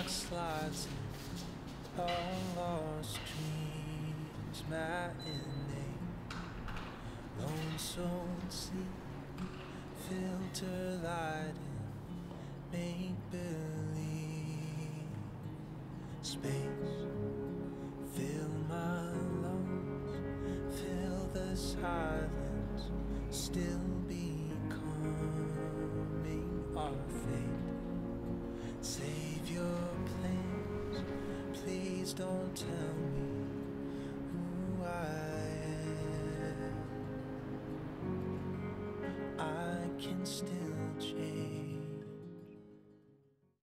clock slides long lost dreams matinee lonesome sleep filter light and make believe. Space fill my lungs fill the silence still becoming our fate. Please don't tell me